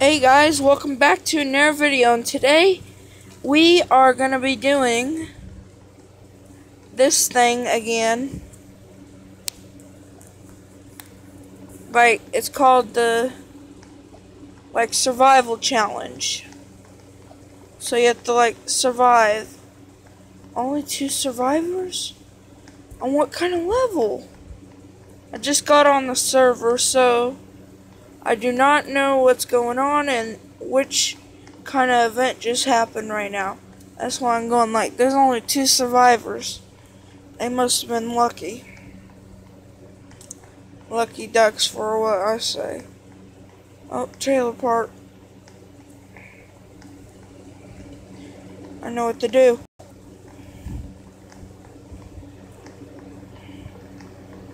Hey guys, welcome back to another video and today we are going to be doing this thing again. Like, it's called the like survival challenge. So you have to like survive. Only two survivors? On what kind of level? I just got on the server so I do not know what's going on and which kind of event just happened right now. That's why I'm going like, there's only two survivors. They must have been lucky. Lucky ducks for what I say. Oh, trailer park. I know what to do.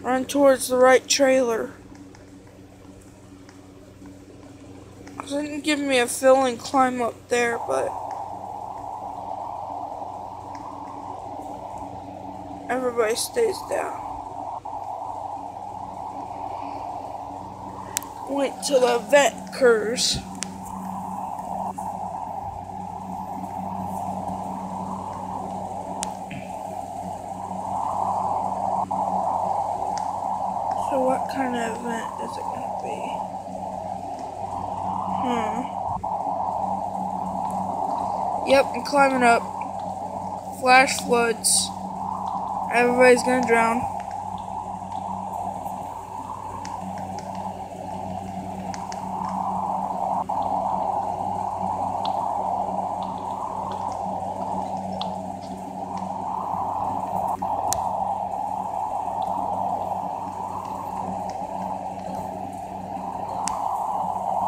Run towards the right trailer. Didn't give me a feeling climb up there, but everybody stays down. Wait till the event occurs. So what kind of event is it going to be? Hmm. Yep, I'm climbing up. Flash floods. Everybody's gonna drown.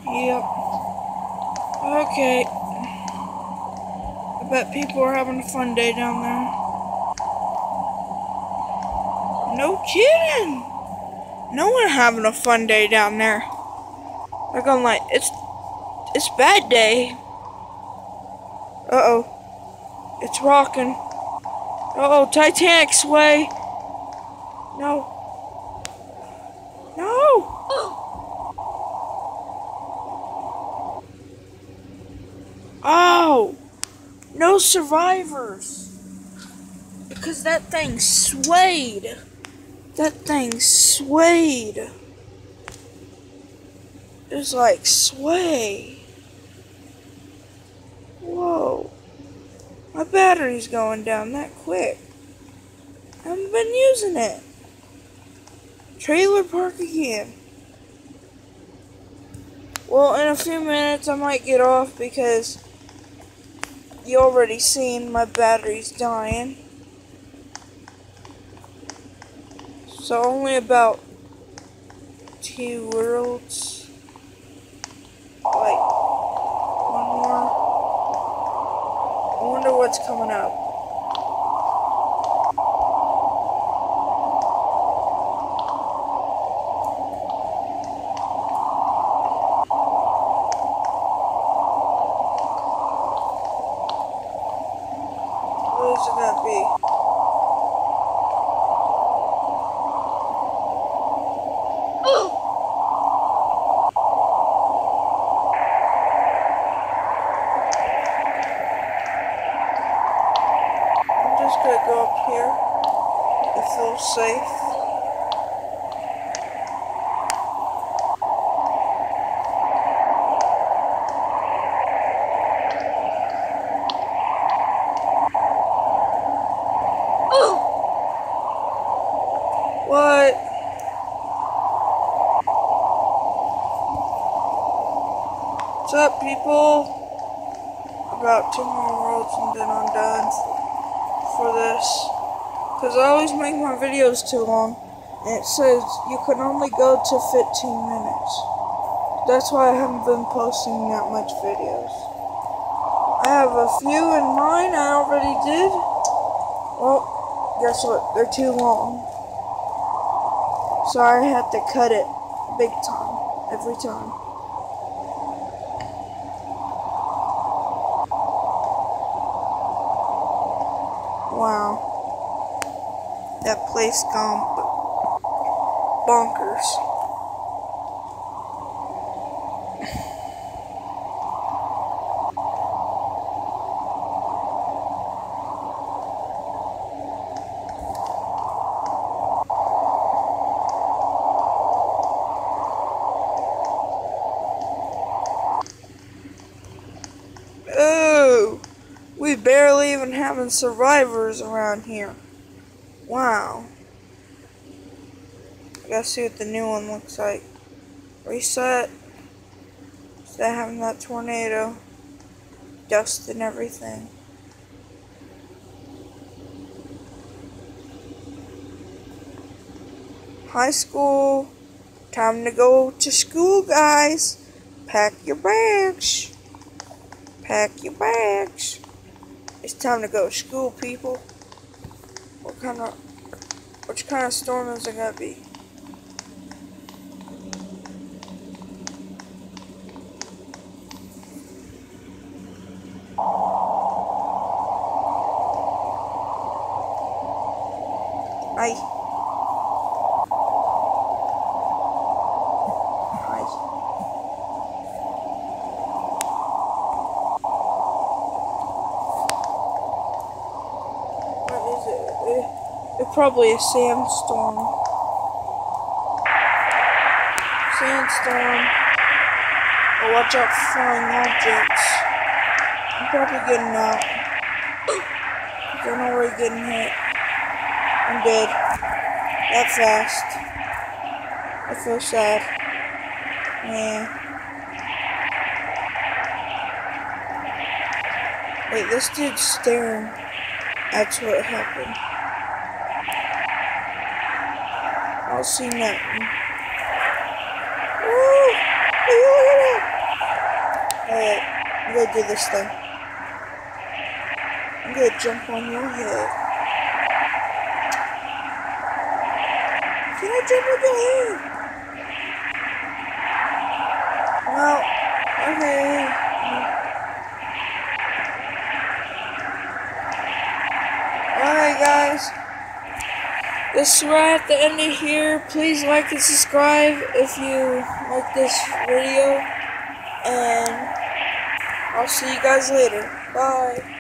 Yep. Okay. I bet people are having a fun day down there. No kidding! No one having a fun day down there. They're going like, it's, it's bad day. Uh-oh. It's rocking. Uh oh Titanic sway. No. No! Oh! No survivors! Because that thing swayed. That thing swayed. It was like sway. Whoa. My battery's going down that quick. I haven't been using it. Trailer park again. Well, in a few minutes I might get off because you already seen my battery's dying. So only about two worlds. Like one more. I wonder what's coming up. Is it gonna be? I'm just gonna go up here. It feels safe. What? What's up, people? About two more worlds and then I'm done for this. Because I always make my videos too long. And it says you can only go to 15 minutes. That's why I haven't been posting that much videos. I have a few in mind I already did. Well, guess what? They're too long. So I had to cut it big time every time. Wow. That place gone bonkers. We barely even having survivors around here. Wow. I gotta see what the new one looks like. Reset. Instead having that tornado. Dust and everything. High school. Time to go to school, guys. Pack your bags. Pack your bags. It's time to go to school, people. What kind of, which kind of storm is it gonna be? Hi. Hi. What is it? it? It's probably a sandstorm. Sandstorm. Oh, watch out for flying objects. I'm probably getting out. I'm already getting hit. I'm dead. That fast. I feel sad. Yeah. Wait, this dude's staring. That's what happened. I'll see nothing. Woo! Alright, I'm gonna do this thing. I'm gonna jump on your head. Can I jump on your head? Well, okay. Alright guys. This is right at the end of here. Please like and subscribe if you like this video. And I'll see you guys later. Bye.